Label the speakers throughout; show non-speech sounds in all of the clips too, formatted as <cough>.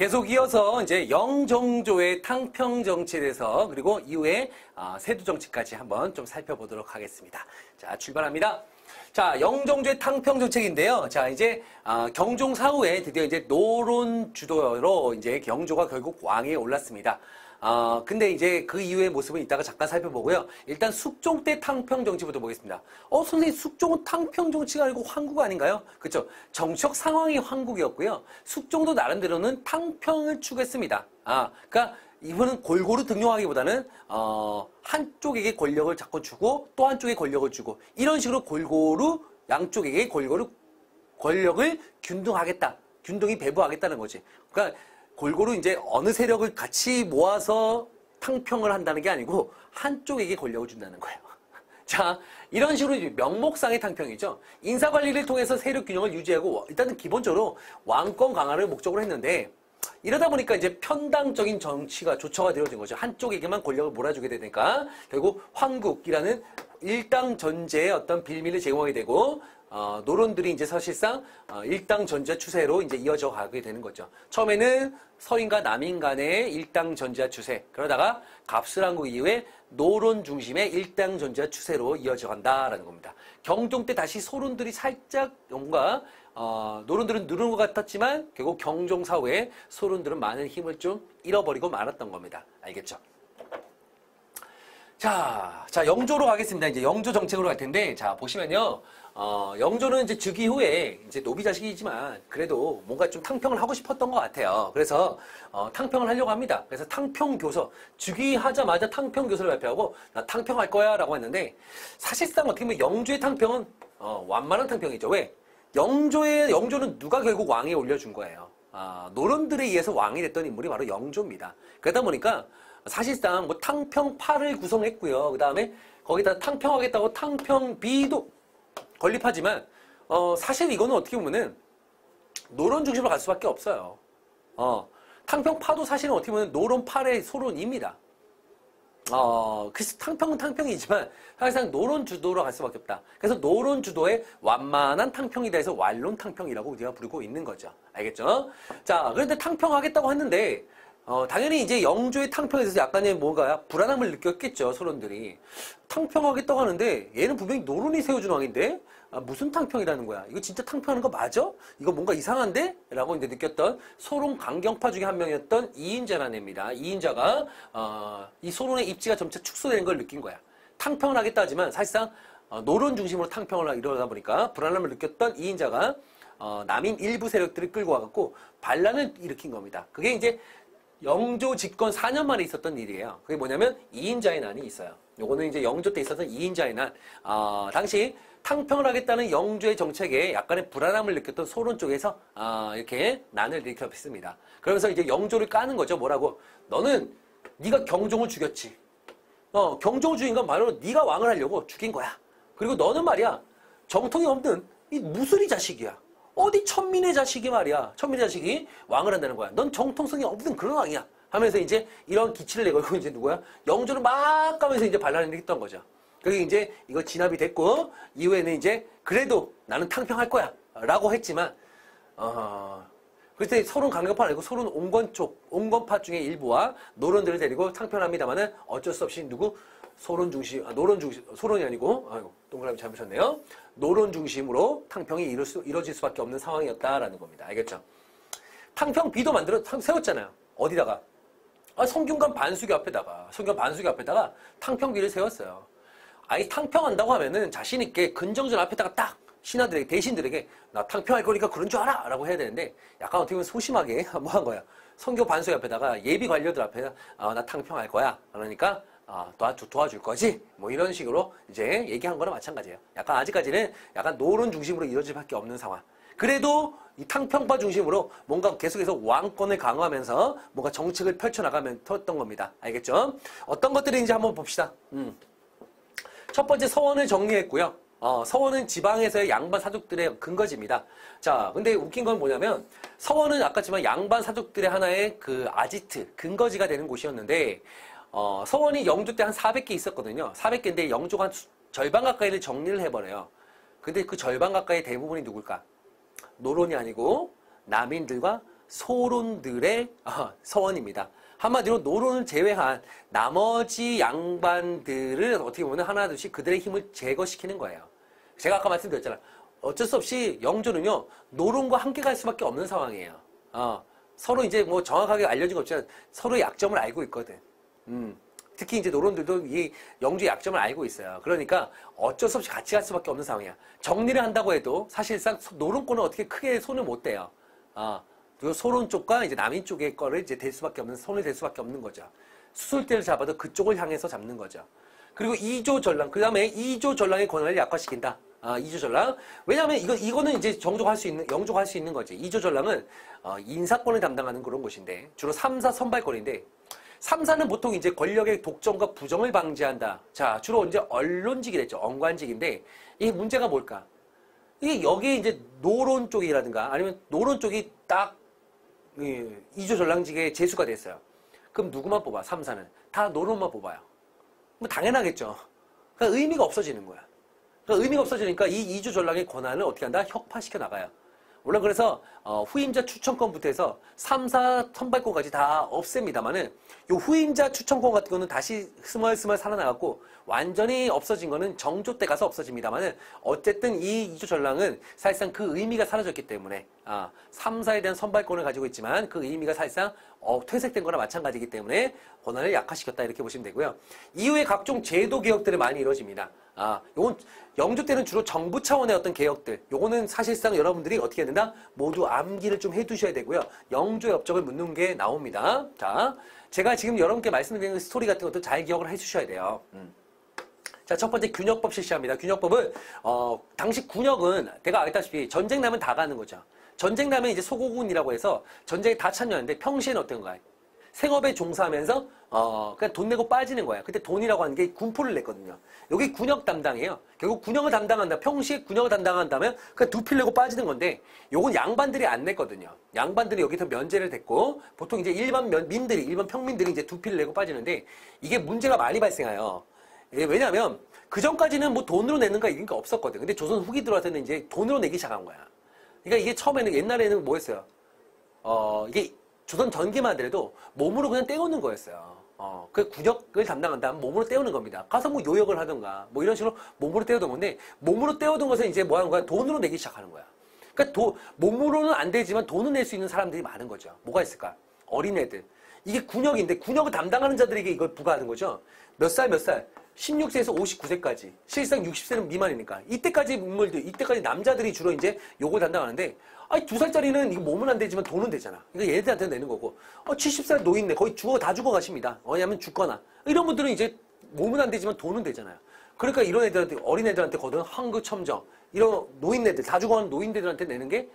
Speaker 1: 계속 이어서 이제 영종조의 탕평 정치에 대해서 그리고 이후에 아, 세두 정치까지 한번 좀 살펴보도록 하겠습니다. 자, 출발합니다. 자, 영종조의 탕평 정책인데요. 자, 이제 아, 경종 사후에 드디어 이제 노론 주도로 이제 경조가 결국 왕에 올랐습니다. 아, 근데 이제 그 이후의 모습은 이따가 잠깐 살펴보고요. 일단 숙종 때 탕평 정치부터 보겠습니다. 어, 선생님, 숙종은 탕평 정치가 아니고 황국 아닌가요? 그쵸. 정치적 상황이 황국이었고요. 숙종도 나름대로는 탕평을 추구했습니다. 아, 그니까 이분은 골고루 등용하기보다는, 어, 한쪽에게 권력을 자꾸 주고 또 한쪽에 권력을 주고 이런 식으로 골고루 양쪽에게 골고루 권력을 균등하겠다. 균등히 배부하겠다는 거지. 그러니까 골고루 이제 어느 세력을 같이 모아서 탕평을 한다는 게 아니고 한쪽에게 권력을 준다는 거예요. <laughs> 자, 이런 식으로 명목상의 탕평이죠. 인사관리를 통해서 세력 균형을 유지하고 일단은 기본적으로 왕권 강화를 목적으로 했는데 이러다 보니까 이제 편당적인 정치가 조처가 되어진 거죠. 한쪽에게만 권력을 몰아주게 되니까 결국 황국이라는 일당 전제의 어떤 빌미를 제공하게 되고 어, 노론들이 이제 사실상 어, 일당 전자 추세로 이제 이어져 가게 되는 거죠. 처음에는 서인과 남인 간의 일당 전자 추세 그러다가 갑술한국 이후에 노론 중심의 일당 전자 추세로 이어져 간다라는 겁니다. 경종 때 다시 소론들이 살짝 뭔가 어, 노론들은 누른 것 같았지만 결국 경종 사후에 소론들은 많은 힘을 좀 잃어버리고 말았던 겁니다. 알겠죠? 자, 자 영조로 가겠습니다. 이제 영조 정책으로 갈 텐데, 자 보시면요, 어, 영조는 이제 즉위 후에 이제 노비 자식이지만 그래도 뭔가 좀 탕평을 하고 싶었던 것 같아요. 그래서 어, 탕평을 하려고 합니다. 그래서 탕평 교서 즉위하자마자 탕평 교서를 발표하고 나 탕평할 거야라고 했는데 사실상 어떻게 보면 영조의 탕평은 어, 완만한 탕평이죠. 왜? 영조의 영조는 누가 결국 왕에 올려준 거예요. 아, 노론들에 의해서 왕이 됐던 인물이 바로 영조입니다. 그러다 보니까 사실상 뭐 탕평파를 구성했고요. 그 다음에 거기다 탕평하겠다고 탕평비도 건립하지만 어, 사실 이거는 어떻게 보면은 노론 중심으로 갈 수밖에 없어요. 어, 탕평파도 사실은 어떻게 보면 노론팔의 소론입니다. 어, 그래서 탕평은 탕평이지만 사실상 노론 주도로 갈 수밖에 없다. 그래서 노론 주도의 완만한 탕평이다 해서 완론 탕평이라고 우리가 부르고 있는 거죠. 알겠죠? 자, 그런데 탕평하겠다고 했는데 어, 당연히 이제 영조의 탕평에 대해서 약간의 뭔가 불안함을 느꼈겠죠, 소론들이. 탕평하겠다고 하는데 얘는 분명히 노론이 세워준 왕인데 아, 무슨 탕평이라는 거야? 이거 진짜 탕평하는 거 맞아? 이거 뭔가 이상한데? 라고 이제 느꼈던 소론 강경파 중에 한 명이었던 이인자라는 애입니다. 이인자가 어, 이 소론의 입지가 점차 축소되는 걸 느낀 거야. 탕평을 하겠다 하지만 사실상 어, 노론 중심으로 탕평을 이러다 보니까 불안함을 느꼈던 이인자가 어, 남인 일부 세력들을 끌고 와갖고 반란을 일으킨 겁니다. 그게 이제 영조 집권 4년 만에 있었던 일이에요. 그게 뭐냐면 2인자의 난이 있어요. 요거는 이제 영조 때 있었던 2인자의 난. 어, 당시 탕평을 하겠다는 영조의 정책에 약간의 불안함을 느꼈던 소론 쪽에서 어, 이렇게 난을 일으켰습니다. 그러면서 이제 영조를 까는 거죠. 뭐라고? 너는 네가 경종을 죽였지. 어, 경종을 죽인 건 바로 네가 왕을 하려고 죽인 거야. 그리고 너는 말이야. 정통이 없는 이 무술이 자식이야. 어디 천민의 자식이 말이야. 천민의 자식이 왕을 한다는 거야. 넌 정통성이 없는 그런 왕이야. 하면서 이제 이런 기치를 내걸고 이제 누구야? 영조를 막 가면서 이제 반란을 했던 거죠. 그게 이제 이거 진압이 됐고 이후에는 이제 그래도 나는 탕평할 거야 라고 했지만 어 그때 소론 강경파 아니고 소론 온건 쪽 온건파 중의 일부와 노론들을 데리고 탕평합니다만은 어쩔 수 없이 누구 소론 중심, 아, 노론 중심, 소론이 아니고, 아이고, 동그라미 쳤네요. 노론 중심으로 탕평이 이룰 수, 이뤄질 수밖에 없는 상황이었다라는 겁니다. 알겠죠? 탕평 비도 만들어 세웠잖아요. 어디다가? 아, 성균관 반수교 앞에다가, 성균관 반수교 앞에다가 탕평비를 세웠어요. 아이 탕평한다고 하면은 자신있게 근정전 앞에다가 딱 신하들에게, 대신들에게 나 탕평할 거니까 그런 줄 알아! 라고 해야 되는데 약간 어떻게 보면 소심하게 <laughs> 뭐 한 거야. 성교 반수교 앞에다가 예비 관료들 앞에 아, 나 탕평할 거야. 그러니까 아, 도와주, 도와줄 거지? 뭐 이런 식으로 이제 얘기한 거랑 마찬가지예요. 약간 아직까지는 약간 노론 중심으로 이루어질 밖에 없는 상황. 그래도 이 탕평파 중심으로 뭔가 계속해서 왕권을 강화하면서 뭔가 정책을 펼쳐나가면 텄던 겁니다. 알겠죠? 어떤 것들인지 한번 봅시다. 음. 첫 번째 서원을 정리했고요. 어, 서원은 지방에서의 양반 사족들의 근거지입니다. 자, 근데 웃긴 건 뭐냐면 서원은 아까지만 양반 사족들의 하나의 그 아지트, 근거지가 되는 곳이었는데 어, 서원이 영조 때 한 400개 있었거든요. 400개인데 영조가 한 절반 가까이를 정리를 해버려요. 근데 그 절반 가까이 대부분이 누굴까? 노론이 아니고 남인들과 소론들의 어, 서원입니다. 한마디로 노론을 제외한 나머지 양반들을 어떻게 보면 하나 둘씩 그들의 힘을 제거시키는 거예요. 제가 아까 말씀드렸잖아요. 어쩔 수 없이 영조는요, 노론과 함께 갈 수밖에 없는 상황이에요. 어, 서로 이제 뭐 정확하게 알려진 거 없지만 서로의 약점을 알고 있거든. 음, 특히 이제 노론들도 이 영주의 약점을 알고 있어요. 그러니까 어쩔 수 없이 같이 갈 수밖에 없는 상황이야. 정리를 한다고 해도 사실상 노론권은 어떻게 크게 손을 못 대요. 어, 그 소론 쪽과 이제 남인 쪽의 거를 이제 댈 수밖에 없는 손을 댈 수밖에 없는 거죠. 수술대를 잡아도 그쪽을 향해서 잡는 거죠. 그리고 2조 전랑 그 다음에 2조 전랑의 권한을 약화시킨다. 아, 2조 전랑. 왜냐하면 이거 이거는 이제 정족할 수 있는 영족할 수 있는 거지. 2조 전랑은 어, 인사권을 담당하는 그런 곳인데 주로 3사 선발권인데 3사는 보통 이제 권력의 독점과 부정을 방지한다. 자, 주로 이제 언론직이랬죠. 언관직인데 이 문제가 뭘까? 이게 여기 이제 노론 쪽이라든가 아니면 노론 쪽이 딱 예, 이조 전랑직에 재수가 됐어요. 그럼 누구만 뽑아? 3사는. 다 노론만 뽑아요. 뭐 당연하겠죠. 그러니까 의미가 없어지는 거야. 그러니까 의미가 없어지니까 이 이주 전랑의 권한을 어떻게 한다? 혁파시켜 나가요. 물론 그래서 어, 후임자 추천권부터 해서 3, 4 선발권까지 다 없앱니다만은 요 후임자 추천권 같은 거는 다시 스멀스멀 살아나갔고 완전히 없어진 거는 정조 때 가서 없어집니다만은 어쨌든 이 이주 전랑은 사실상 그 의미가 사라졌기 때문에 아, 3, 4에 대한 선발권을 가지고 있지만 그 의미가 사실상 어, 퇴색된 거나 마찬가지이기 때문에 권한을 약화시켰다 이렇게 보시면 되고요. 이후에 각종 제도 개혁들이 많이 이루어집니다. 아, 요건 영조 때는 주로 정부 차원의 어떤 개혁들. 요거는 사실상 여러분들이 어떻게 해야 된다? 모두 암기를 좀 해두셔야 되고요. 영조 엽적을 묻는 게 나옵니다. 자, 제가 지금 여러분께 말씀드리는 스토리 같은 것도 잘 기억을 해주셔야 돼요. 음. 자, 첫 번째 균역법 실시합니다. 균역법은 어, 당시 군역은 내가 알다시피 전쟁 나면 다 가는 거죠. 전쟁 나면 이제 소고군이라고 해서 전쟁에 다 참여하는데 평시에는 어떤가요? 생업에 종사하면서 어 그냥 돈 내고 빠지는 거야. 그때 돈이라고 하는 게 군포를 냈거든요. 여기 군역 담당이에요. 결국 군역을 담당한다. 평시에 군역을 담당한다면 그냥 두필 내고 빠지는 건데 요건 양반들이 안 냈거든요. 양반들이 여기서 면제를 됐고 보통 이제 일반 면, 민들이 일반 평민들이 이제 두필 내고 빠지는데 이게 문제가 많이 발생해요. 예, 왜냐하면 그 전까지는 뭐 돈으로 내는 거 이런 게 없었거든. 근데 조선 후기 들어와서는 이제 돈으로 내기 시작한 거야. 그러니까 이게 처음에는 옛날에는 뭐였어요? 어 이게 조선 전기만 하더라도 몸으로 그냥 때우는 거였어요. 어, 그 군역을 담당한다면 몸으로 때우는 겁니다. 가서 뭐 요역을 하든가 뭐 이런 식으로 몸으로 때우던 건데 몸으로 때우던 것은 이제 뭐 하는 거야? 돈으로 내기 시작하는 거야. 그러니까 도, 몸으로는 안 되지만 돈을 낼 수 있는 사람들이 많은 거죠. 뭐가 있을까? 어린애들. 이게 군역인데 군역을 담당하는 자들에게 이걸 부과하는 거죠. 몇 살, 몇 살? 16세에서 59세까지. 실상 60세는 미만이니까. 이때까지 인물들, 이때까지 남자들이 주로 이제 요걸 담당하는데, 아니, 두 살짜리는 이거 몸은 안 되지만 돈은 되잖아. 그러니까 얘들한테 내는 거고, 어, 70살 노인네. 거의 죽어, 다 죽어 가십니다. 왜냐면 죽거나. 이런 분들은 이제 몸은 안 되지만 돈은 되잖아요. 그러니까 이런 애들한테, 어린 애들한테 거둔 황급첨정, 이런 노인네들, 다 죽어가는 노인네들한테 내는 게,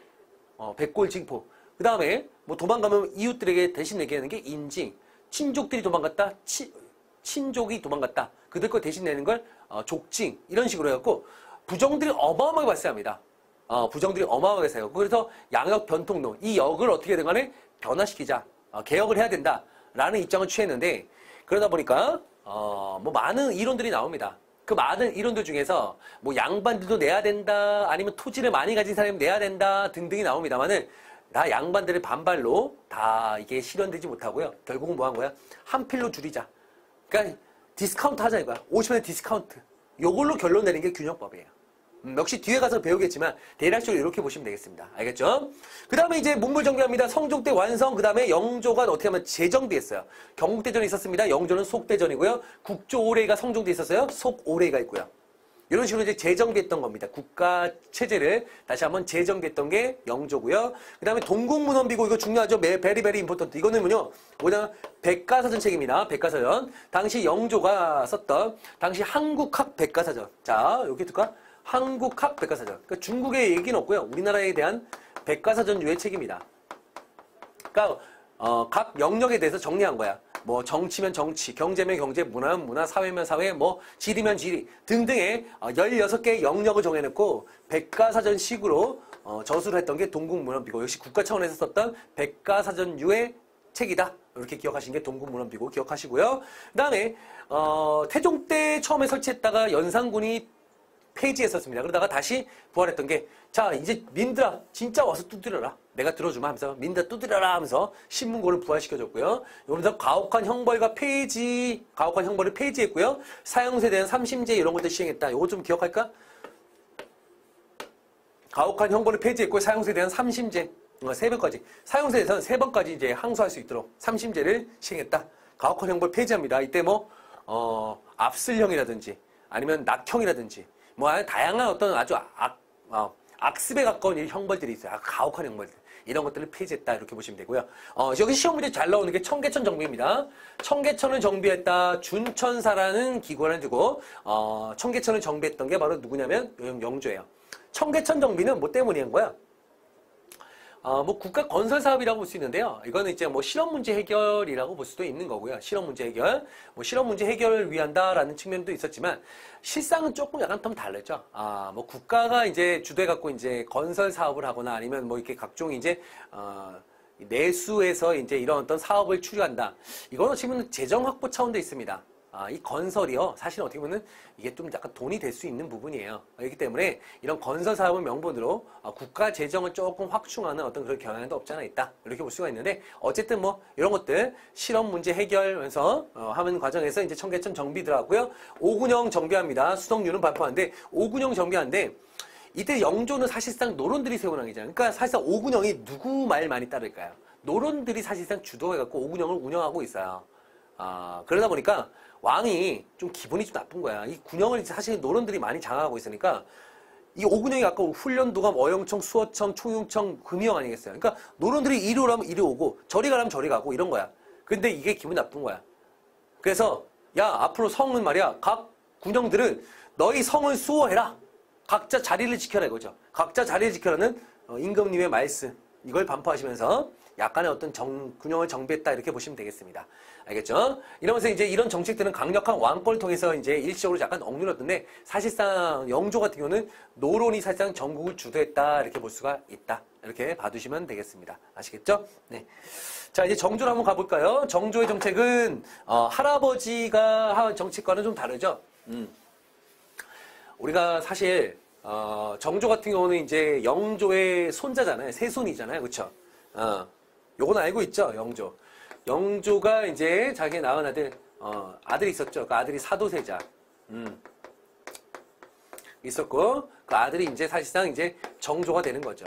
Speaker 1: 어, 백골 징포. 그 다음에, 뭐 도망가면 이웃들에게 대신 내게 하는 게 인징. 친족들이 도망갔다, 치, 친족이 도망갔다. 그들 거 대신 내는 걸 어, 족징 이런 식으로 해갖고 부정들이 어마어마하게 발생합니다. 어, 부정들이 어마어마하게 발생하고 그래서 양역 변통론 이 역을 어떻게든 간에 변화시키자 어, 개혁을 해야 된다라는 입장을 취했는데 그러다 보니까 어, 뭐 많은 이론들이 나옵니다. 그 많은 이론들 중에서 뭐 양반들도 내야 된다 아니면 토지를 많이 가진 사람이 내야 된다 등등이 나옵니다만은 다 양반들의 반발로 다 이게 실현되지 못하고요. 결국은 뭐 한 거야? 한 필로 줄이자. 그러니까 디스카운트 하자 이거야. 50% 디스카운트. 요걸로 결론 내는 게 균역법이에요. 음, 역시 뒤에 가서 배우겠지만 대략적으로 이렇게 보시면 되겠습니다. 알겠죠? 그 다음에 이제 문물 정비합니다. 성종대 완성. 그 다음에 영조가 어떻게 하면 재정비했어요. 경국대전이 있었습니다. 영조는 속대전이고요. 국조오례가 성종대 있었어요. 속오례가 있고요. 이런 식으로 이제 재정비했던 겁니다. 국가 체제를 다시 한번 재정비했던 게 영조고요. 그 다음에 동국문헌비고 이거 중요하죠. Very very important. 이거는 뭐냐? 뭐냐? 백과사전 책입니다. 백과사전. 당시 영조가 썼던 당시 한국학 백과사전. 자, 여기 둘까? 한국학 백과사전. 그러니까 중국의 얘기는 없고요. 우리나라에 대한 백과사전류의 책입니다. 그러니까 어, 각 영역에 대해서 정리한 거야. 뭐 정치면 정치, 경제면 경제, 문화면 문화, 사회면 사회, 뭐 지리면 지리 등등의 어, 16개의 영역을 정해놓고 백과사전식으로 어, 저수를 했던 게 동국문헌비고 역시 국가 차원에서 썼던 백과사전류의 책이다. 이렇게 기억하시는 게 동국문헌비고 기억하시고요. 그 다음에 어, 태종 때 처음에 설치했다가 연산군이 폐지했었습니다. 그러다가 다시 부활했던 게, 자, 이제 민들아, 진짜 와서 두드려라. 내가 들어주마 하면서, 민들아 두드려라 하면서 신문고를 부활시켜줬고요. 여기서 가혹한 형벌과 폐지, 가혹한 형벌을 폐지했고요. 사형세에 대한 삼심제 이런 것들 시행했다. 이거 좀 기억할까? 가혹한 형벌을 폐지했고, 사형세에 대한 삼심제, 어, 세 번까지. 사형세에서는 세 번까지 이제 항소할 수 있도록 삼심제를 시행했다. 가혹한 형벌 폐지합니다. 이때 뭐, 어, 압슬형이라든지, 아니면 낙형이라든지, 뭐, 다양한 어떤 아주 악, 어, 악습에 가까운 이 형벌들이 있어요. 아, 가혹한 형벌들. 이런 것들을 폐지했다. 이렇게 보시면 되고요. 어, 여기 시험 문제 잘 나오는 게 청계천 정비입니다. 청계천을 정비했다. 준천사라는 기관을 두고, 어, 청계천을 정비했던 게 바로 누구냐면 영- 영조예요. 청계천 정비는 뭐 때문인 거야? 어, 뭐 국가 건설 사업이라고 볼 수 있는데요. 이거는 이제 뭐 실업 문제 해결이라고 볼 수도 있는 거고요. 실업 문제 해결, 뭐 실업 문제 해결을 위한다라는 측면도 있었지만 실상은 조금 약간 좀 다르죠. 아, 뭐 국가가 이제 주도해 갖고 이제 건설 사업을 하거나 아니면 뭐 이렇게 각종 이제 어, 내수에서 이제 이런 어떤 사업을 추구한다. 이거는 지금 재정 확보 차원도 있습니다. 아, 이 건설이요. 사실 어떻게 보면 이게 좀 약간 돈이 될 수 있는 부분이에요. 그렇기 때문에 이런 건설 사업을 명분으로 아, 국가 재정을 조금 확충하는 어떤 그런 경향도 없지 않아 있다. 이렇게 볼 수가 있는데 어쨌든 뭐 이런 것들 실험 문제 해결하면서 어, 하는 과정에서 이제 청계천 정비 들어가고요. 오군형 정비합니다. 수석률은 발표하는데 오군형 정비하는데 이때 영조는 사실상 노론들이 세운 왕이잖아요. 그러니까 사실상 오군형이 누구 말 많이 따를까요? 노론들이 사실상 주도해갖고 오군형을 운영하고 있어요. 아, 그러다 보니까 왕이 좀 기분이 좀 나쁜 거야. 이 군영을 사실 노론들이 많이 장악하고 있으니까 이 오군영이 아까 훈련 도감, 어영청, 수어청, 총융청, 금영 아니겠어요? 그러니까 노론들이 이리 오라면 이리 오고 저리 가라면 저리 가고 이런 거야. 근데 이게 기분 나쁜 거야. 그래서 야 앞으로 성은 말이야 각 군영들은 너희 성을 수호해라. 각자 자리를 지켜라 이거죠. 각자 자리를 지켜라는 어, 임금님의 말씀 이걸 반포하시면서 약간의 어떤 정, 군영을 정비했다 이렇게 보시면 되겠습니다. 알겠죠? 이러면서 이제 이런 정책들은 강력한 왕권을 통해서 이제 일시적으로 약간 억눌렀던데 사실상 영조 같은 경우는 노론이 사실상 전국을 주도했다 이렇게 볼 수가 있다. 이렇게 봐두시면 되겠습니다. 아시겠죠? 네. 자, 이제 정조로 한번 가볼까요? 정조의 정책은, 어, 할아버지가 한 정책과는 좀 다르죠? 음. 우리가 사실, 어, 정조 같은 경우는 이제 영조의 손자잖아요. 세손이잖아요. 그쵸? 어, 요건 알고 있죠? 영조. 영조가 이제 자기 낳은 아들, 어, 아들이 있었죠. 그 아들이 사도세자. 음. 있었고, 그 아들이 이제 사실상 이제 정조가 되는 거죠.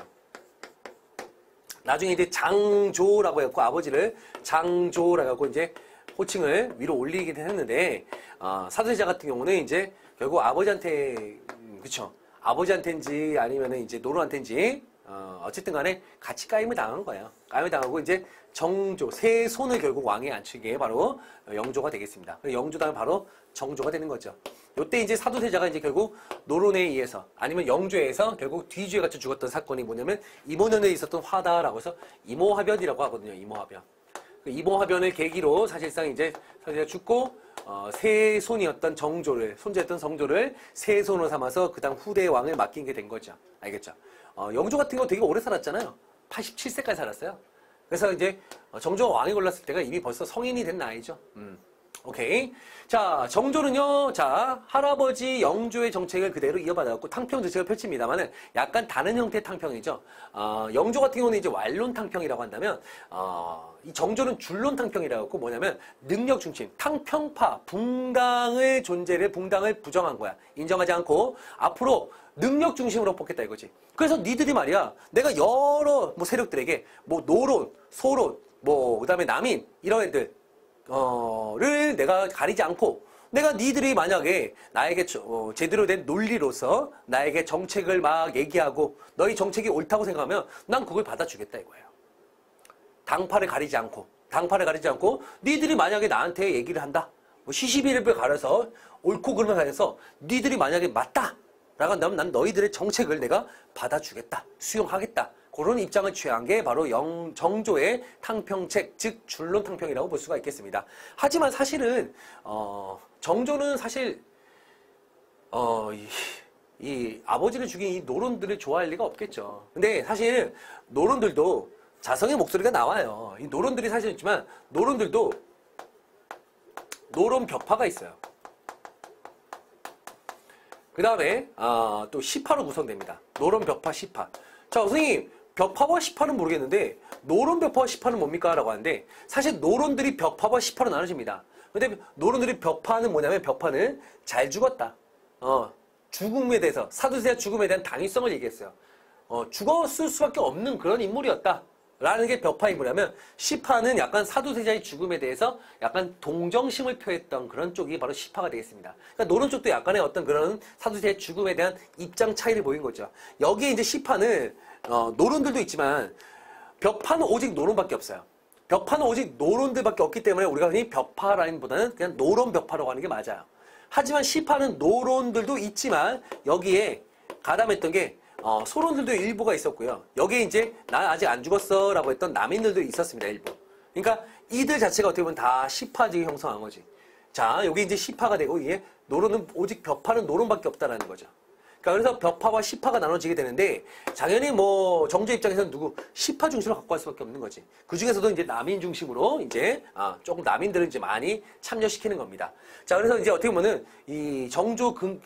Speaker 1: 나중에 이제 장조라고 해갖고 아버지를 장조라고 해갖고 이제 호칭을 위로 올리긴 했는데 어, 사도세자 같은 경우는 이제 결국 아버지한테 음, 그쵸 아버지한테인지 아니면은 이제 노론한테인지 어, 어쨌든 간에 같이 까임을 당한 거예요. 까임을 당하고 이제 정조 세손을 결국 왕에 앉히게 바로 영조가 되겠습니다. 영조 다음에 바로 정조가 되는 거죠. 요때 이제 사도세자가 이제 결국 노론에 의해서 아니면 영조에서 결국 뒤주에 갇혀 죽었던 사건이 뭐냐면 임오년에 있었던 화다라고 해서 임오화변이라고 하거든요. 임오화변. 그 임오화변을 계기로 사실상 이제 사도세자가 죽고 어, 세 손이었던 정조를 손자였던 정조를 세 손으로 삼아서 그다음 후대의 왕을 맡기게 된 거죠. 알겠죠? 어, 영조 같은 경우 되게 오래 살았잖아요. 87세까지 살았어요. 그래서 이제 어, 정조가 왕이 골랐을 때가 이미 벌써 성인이 된 나이죠. 음. 오케이. 자, 정조는요, 자, 할아버지 영조의 정책을 그대로 이어받아갖고 탕평 정책을 펼칩니다만은 약간 다른 형태의 탕평이죠. 어, 영조 같은 경우는 이제 완론 탕평이라고 한다면, 어, 이 정조는 줄론 탕평이라고 하고 뭐냐면 능력 중심, 탕평파, 붕당의 존재를, 붕당을 부정한 거야. 인정하지 않고 앞으로 능력 중심으로 뽑겠다 이거지. 그래서 니들이 말이야, 내가 여러 뭐 세력들에게 뭐 노론, 소론, 뭐 그 다음에 남인 이런 애들 어를 내가 가리지 않고 내가 니들이 만약에 나에게 저- 어, 제대로 된 논리로서 나에게 정책을 막 얘기하고 너희 정책이 옳다고 생각하면 난 그걸 받아주겠다 이거예요. 당파를 가리지 않고 당파를 가리지 않고 니들이 만약에 나한테 얘기를 한다. 뭐 시시비를 가려서 옳고 그름을 가려서 니들이 만약에 맞다. 라고 한다면 난 너희들의 정책을 내가 받아주겠다. 수용하겠다. 그런 입장을 취한 게 바로 영, 정조의 탕평책, 즉 줄론 탕평이라고 볼 수가 있겠습니다. 하지만 사실은 어, 정조는 사실 어, 이, 이 아버지를 죽인 이 노론들을 좋아할 리가 없겠죠. 근데 사실 노론들도 자성의 목소리가 나와요. 이 노론들이 사실 있지만 노론들도 노론 벽파가 있어요. 그 다음에 아, 또 시파로 구성됩니다. 노론, 벽파, 시파. 자, 선생님 벽파와 시파는 모르겠는데 노론, 벽파와 시파는 뭡니까? 라고 하는데 사실 노론들이 벽파와 시파로 나눠집니다. 근데 노론들이 벽파는 뭐냐면 벽파는 잘 죽었다. 어, 죽음에 대해서 사도세자 죽음에 대한 당위성을 얘기했어요. 어, 죽었을 수밖에 없는 그런 인물이었다. 라는 게 벽파 인물이라면 시파는 약간 사도세자의 죽음에 대해서 약간 동정심을 표했던 그런 쪽이 바로 시파가 되겠습니다. 그러니까 노론 쪽도 약간의 어떤 그런 사도세자의 죽음에 대한 입장 차이를 보인 거죠. 여기에 이제 시파는 어, 노론들도 있지만 벽파는 오직 노론밖에 없어요. 벽파는 오직 노론들밖에 없기 때문에 우리가 흔히 벽파 라인보다는 그냥 노론 벽파라고 하는 게 맞아요. 하지만 시파는 노론들도 있지만 여기에 가담했던 게 어, 소론들도 일부가 있었고요. 여기에 이제 나 아직 안 죽었어 라고 했던 남인들도 있었습니다. 일부. 그러니까 이들 자체가 어떻게 보면 다 시파직이 형성한 거지. 자 여기 이제 시파가 되고 이게 노론은 오직 벽파는 노론밖에 없다라는 거죠. 그러니까 그래서 벽파와 시파가 나눠지게 되는데 당연히 뭐 정조 입장에서는 누구 시파 중심으로 갖고 갈 수밖에 없는 거지. 그 중에서도 이제 남인 중심으로 이제 아, 조금 남인들을 이제 많이 참여시키는 겁니다. 자 그래서 이제 어떻게 보면은 이 정조 근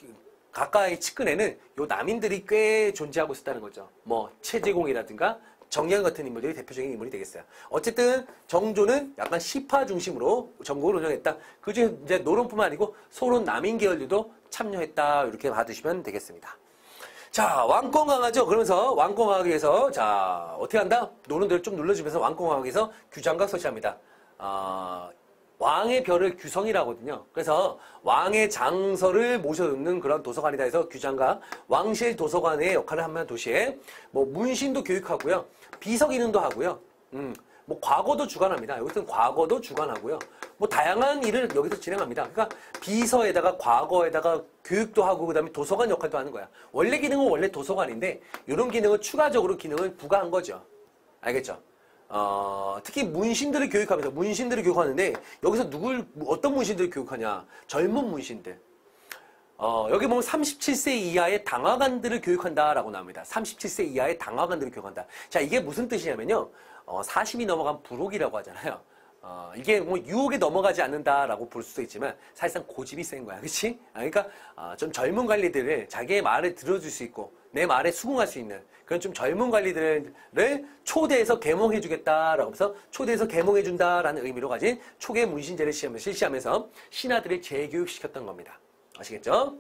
Speaker 1: 가까이 측근에는 요 남인들이 꽤 존재하고 있었다는 거죠. 뭐 최재공이라든가 정량 같은 인물들이 대표적인 인물이 되겠어요. 어쨌든 정조는 약간 시파 중심으로 전국을 운영했다. 그중에 이제 노론뿐만 아니고 소론 남인 계열들도 참여했다. 이렇게 받으시면 되겠습니다. 자, 왕권 강화죠. 그러면서 왕권 위해서 자 어떻게 한다? 노론들을 좀 눌러 주면서 왕권 강화하기 위해서 규장각 설치합니다. 아, 왕의 별을 규성이라고 하거든요. 그래서 왕의 장서를 모셔놓는 그런 도서관이다 해서 규장과 왕실 도서관의 역할을 하면 도시에 뭐 문신도 교육하고요. 비서기능도 하고요. 음, 뭐 과거도 주관합니다. 여기서는 과거도 주관하고요. 뭐 다양한 일을 여기서 진행합니다. 그러니까 비서에다가 과거에다가 교육도 하고 그다음에 도서관 역할도 하는 거야. 원래 기능은 원래 도서관인데 이런 기능을 추가적으로 기능을 부과한 거죠. 알겠죠? 어, 특히 문신들을 교육하면서 문신들을 교육하는데 여기서 누굴 어떤 문신들을 교육하냐? 젊은 문신들. 어, 여기 보면 37세 이하의 당화관들을 교육한다라고 나옵니다. 37세 이하의 당화관들을 교육한다. 자, 이게 무슨 뜻이냐면요. 어, 40이 넘어간 부록이라고 하잖아요. 어, 이게 뭐 유혹에 넘어가지 않는다라고 볼 수도 있지만 사실상 고집이 센 거야. 그치? 아, 그러니까 어, 좀 젊은 관리들을 자기의 말을 들어줄 수 있고 내 말에 수긍할 수 있는 그런 좀 젊은 관리들을 초대해서 개몽해주겠다라고 해서 초대해서 개몽해준다라는 의미로 가진 초계 문신제를 실시하면서 신하들을 재교육시켰던 겁니다. 아시겠죠?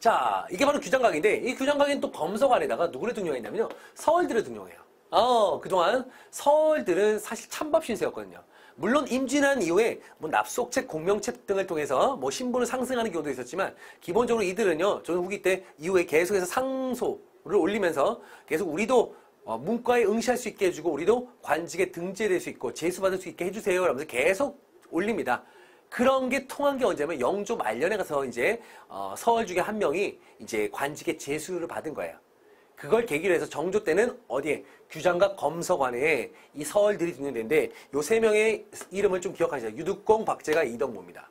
Speaker 1: 자, 이게 바로 규장각인데 이 규장각에는 또 범서관에다가 누구를 등용했냐면요. 서울들을 등용해요. 어, 그동안 서울들은 사실 찬밥 신세였거든요. 물론 임진한 이후에 뭐 납속책, 공명책 등을 통해서 뭐 신분을 상승하는 경우도 있었지만 기본적으로 이들은요. 저는 후기 때 이후에 계속해서 상소를 올리면서 계속 우리도 어, 문과에 응시할 수 있게 해주고 우리도 관직에 등재될 수 있고 재수받을 수 있게 해주세요. 라면서 계속 올립니다. 그런 게 통한 게 언제냐면 영조 말년에 가서 이제 어, 서울 중에 한 명이 이제 관직에 재수를 받은 거예요. 그걸 계기로 해서 정조 때는 어디에 규장과 검서관에 이 서울들이 등장되는데 요 세 명의 이름을 좀 기억하시죠. 유득공, 박재가, 이덕모입니다.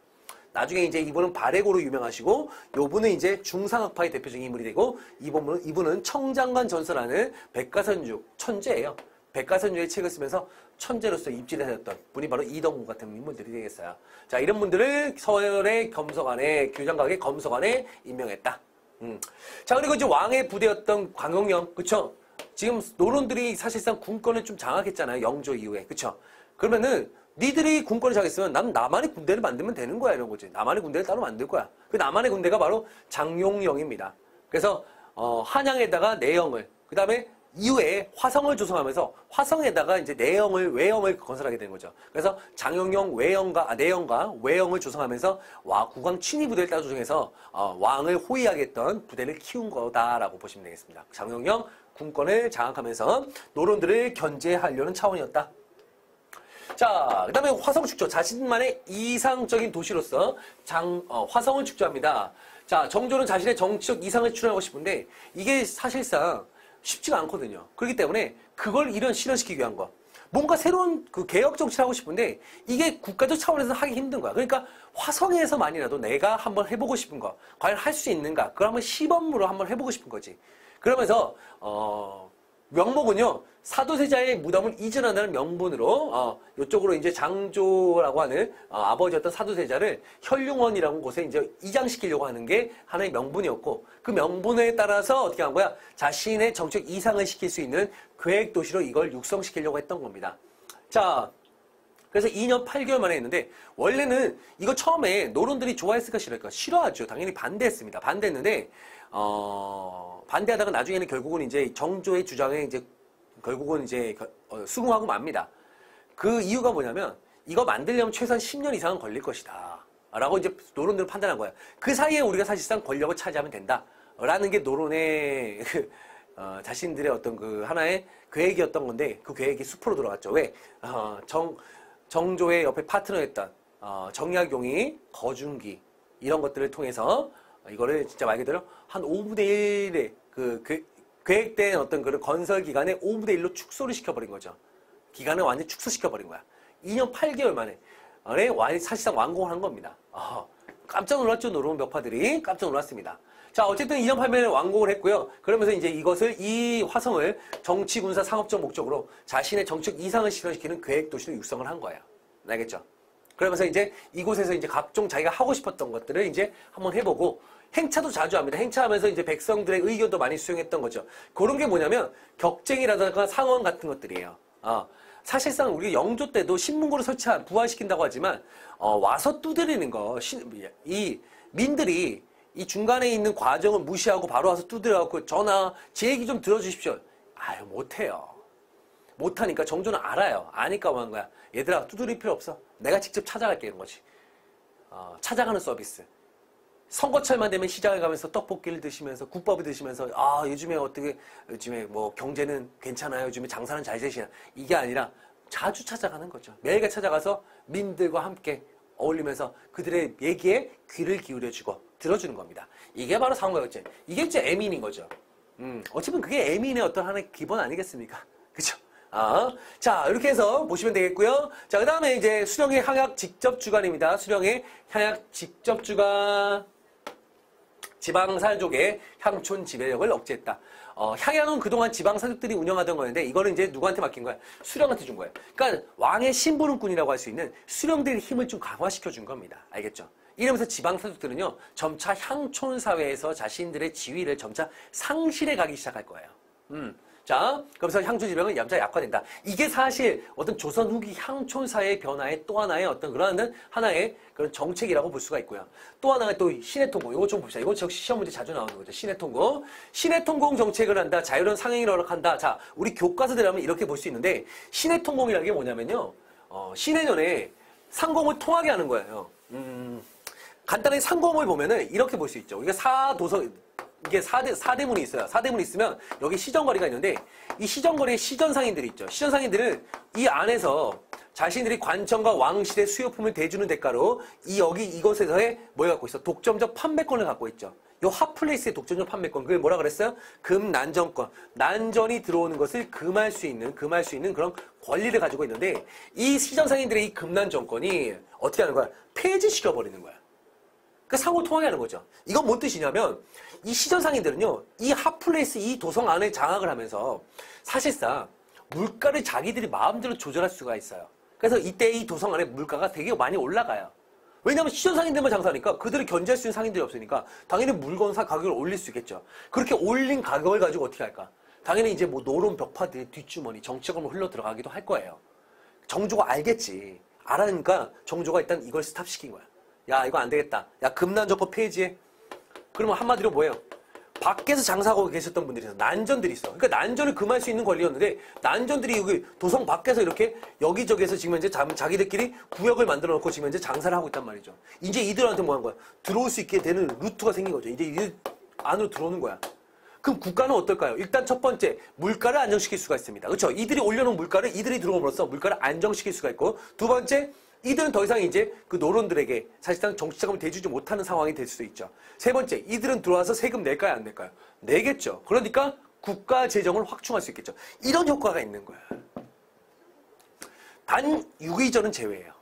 Speaker 1: 나중에 이제 이분은 발해고로 유명하시고 요분은 이제 중상학파의 대표적인 인물이 되고 이분은 이분은 청장관 전설하는 백가선주 천재예요. 백가선주의 책을 쓰면서 천재로서 입지를 하셨던 분이 바로 이덕무 같은 인물들이 되겠어요. 자 이런 분들을 서열의 검서관에 규장각의 검서관에 임명했다. 음. 자 그리고 이제 왕의 부대였던 광용령 그쵸? 지금 노론들이 사실상 군권을 좀 장악했잖아요. 영조 이후에 그쵸? 그러면은 니들이 군권을 장악했으면 난 나만의 군대를 만들면 되는 거야 이런 거지. 나만의 군대를 따로 만들 거야. 그 나만의 군대가 바로 장용령입니다. 그래서 어, 한양에다가 내영을 그 다음에 이후에 화성을 조성하면서 화성에다가 이제 내영을 외영을 건설하게 되는 거죠. 그래서 장영영 외영과 아, 내영과 외영을 조성하면서 와 국왕 친위 부대를 따로 조성해서 어, 왕을 호위하게 했던 부대를 키운 거다라고 보시면 되겠습니다. 장영영 군권을 장악하면서 노론들을 견제하려는 차원이었다. 자, 그 다음에 화성 축조. 자신만의 이상적인 도시로서 장, 어, 화성을 축조합니다. 자, 정조는 자신의 정치적 이상을 출현하고 싶은데 이게 사실상 쉽지가 않거든요. 그렇기 때문에 그걸 이런 실현시키기 위한 거. 뭔가 새로운 그 개혁 정치를 하고 싶은데 이게 국가적 차원에서 하기 힘든 거야. 그러니까 화성에서만이라도 내가 한번 해보고 싶은 거, 과연 할 수 있는가? 그걸 한번 시범으로 한번 해보고 싶은 거지. 그러면서 어 명목은요 사도세자의 무덤을 이전한다는 명분으로 어, 이쪽으로 이제 장조라고 하는 어, 아버지였던 사도세자를 혈룡원이라는 곳에 이제 이장시키려고 하는 게 하나의 명분이었고 그 명분에 따라서 어떻게 한 거야 자신의 정책 이상을 시킬 수 있는 계획 도시로 이걸 육성시키려고 했던 겁니다. 자. 그래서 2년 8개월 만에 했는데 원래는 이거 처음에 노론들이 좋아했을까 싫을까 싫어하죠. 당연히 반대했습니다. 반대했는데 어, 반대하다가 나중에는 결국은 이제 정조의 주장에 이제 결국은 이제 어, 수긍하고 맙니다. 그 이유가 뭐냐면 이거 만들려면 최소한 10년 이상은 걸릴 것이다. 라고 이제 노론들은 판단한 거야. 그 사이에 우리가 사실상 권력을 차지하면 된다. 라는 게 노론의 어, 자신들의 어떤 그 하나의 계획이었던 건데 그 계획이 수포로 들어갔죠. 왜? 어, 정, 정조의 옆에 파트너였던 어, 정약용이 거중기 이런 것들을 통해서 이거를 진짜 말 그대로 한 5분의 1의 그, 그 계획된 어떤 그런 건설 기간에 5분의 1로 축소를 시켜버린 거죠. 기간을 완전히 축소시켜버린 거야. 2년 8개월 만에 네, 사실상 완공을 한 겁니다. 아, 깜짝 놀랐죠. 노르몬 벽파들이 깜짝 놀랐습니다. 자, 어쨌든 2년 8개월에 완공을 했고요. 그러면서 이제 이것을 이 화성을 정치, 군사, 상업적 목적으로 자신의 정책 이상을 실현시키는 계획 도시로 육성을 한 거예요. 알겠죠? 그러면서 이제 이곳에서 이제 각종 자기가 하고 싶었던 것들을 이제 한번 해보고 행차도 자주 합니다. 행차하면서 이제 백성들의 의견도 많이 수용했던 거죠. 그런 게 뭐냐면 격쟁이라든가 상원 같은 것들이에요. 어, 사실상 우리 영조 때도 신문고를 설치한 부활시킨다고 하지만 어, 와서 두드리는 거, 이 민들이 이 중간에 있는 과정을 무시하고 바로 와서 두드려갖고 전화 제 얘기 좀 들어주십시오. 아유 못해요. 못하니까 정조는 알아요. 아니까 뭐한 거야. 얘들아 두드릴 필요 없어. 내가 직접 찾아갈게 이런 거지. 어, 찾아가는 서비스. 선거철만 되면 시장에 가면서 떡볶이를 드시면서 국밥을 드시면서 아 요즘에 어떻게 요즘에 뭐 경제는 괜찮아요. 요즘에 장사는 잘 되시나 이게 아니라 자주 찾아가는 거죠. 매일같이 찾아가서 민들과 함께 어울리면서 그들의 얘기에 귀를 기울여주고 들어주는 겁니다. 이게 바로 상호역제. 이게 이제 애민인 거죠. 음, 어찌보면 그게 애민의 어떤 하나의 기본 아니겠습니까? 그쵸? 아, 자, 이렇게 해서 보시면 되겠고요. 자, 그 다음에 이제 수령의 향약 직접 주관입니다. 수령의 향약 직접 주관. 지방사족의 향촌 지배력을 억제했다. 어, 향양은 그동안 지방사족들이 운영하던 거였는데 이거는 이제 누구한테 맡긴 거야? 수령한테 준 거예요. 그러니까 왕의 심부름꾼이라고 할 수 있는 수령들의 힘을 좀 강화시켜 준 겁니다. 알겠죠? 이러면서 지방사족들은요, 점차 향촌 사회에서 자신들의 지위를 점차 상실해 가기 시작할 거예요. 음. 자, 그러면서 향초지병은 얌자 약화된다. 이게 사실 어떤 조선 후기 향촌사의 변화의 또 하나의 어떤 그러한 하나의 그런 정책이라고 볼 수가 있고요. 또 하나가 또 신해통공. 이거 좀 봅시다. 이거 역시 시험 문제 자주 나오는 거죠. 신해통공. 신해통공 정책을 한다. 자유로운 상행을 허락한다. 자, 우리 교과서들 하면 이렇게 볼 수 있는데 신해통공이라는 게 뭐냐면요. 어, 신해년에 상공을 통하게 하는 거예요. 음, 간단하게 상공을 보면은 이렇게 볼 수 있죠. 이게 사도서 이게 사대, 사대문이 있어요. 사대문이 있으면 여기 시정거리가 있는데 이 시정거리에 시전상인들이 있죠. 시전상인들은 이 안에서 자신들이 관청과 왕실의 수요품을 대주는 대가로 이 여기 이것에서의 뭘 갖고 있어? 독점적 판매권을 갖고 있죠. 요 핫플레이스의 독점적 판매권 그게 뭐라 그랬어요? 금난전권 난전이 들어오는 것을 금할 수 있는 금할 수 있는 그런 권리를 가지고 있는데 이 시전상인들의 이 금난전권이 어떻게 하는 거야? 폐지시켜 버리는 거야. 그 상호 통하게 하는 거죠. 이건 뭔 뜻이냐면 이 시전 상인들은요. 이 핫플레이스 이 도성 안에 장악을 하면서 사실상 물가를 자기들이 마음대로 조절할 수가 있어요. 그래서 이때 이 도성 안에 물가가 되게 많이 올라가요. 왜냐하면 시전 상인들만 장사하니까 그들을 견제할 수 있는 상인들이 없으니까 당연히 물건 사 가격을 올릴 수 있겠죠. 그렇게 올린 가격을 가지고 어떻게 할까? 당연히 이제 뭐 노론 벽파들의 뒷주머니 정치적으로 흘러 들어가기도 할 거예요. 정조가 알겠지. 알아니까 정조가 일단 이걸 스탑시킨 거야. 야 이거 안 되겠다. 야 금난조법 폐지해. 그러면 한마디로 뭐예요? 밖에서 장사하고 계셨던 분들이 있어. 난전들이 있어. 그러니까 난전을 금할 수 있는 권리였는데 난전들이 여기 도성 밖에서 이렇게 여기저기에서 지금 현재 자기들끼리 구역을 만들어 놓고 지금 현재 장사를 하고 있단 말이죠. 이제 이들한테 뭐 한 거야? 들어올 수 있게 되는 루트가 생긴 거죠. 이제 이들 안으로 들어오는 거야. 그럼 국가는 어떨까요? 일단 첫 번째 물가를 안정시킬 수가 있습니다. 그렇죠? 이들이 올려놓은 물가를 이들이 들어옴으로써 물가를 안정시킬 수가 있고 두 번째 이들은 더 이상 이제 그 노론들에게 사실상 정치자금을 대주지 못하는 상황이 될 수도 있죠. 세 번째, 이들은 들어와서 세금 낼까요, 안 낼까요? 내겠죠. 그러니까 국가 재정을 확충할 수 있겠죠. 이런 효과가 있는 거야. 단 유의전은 제외예요.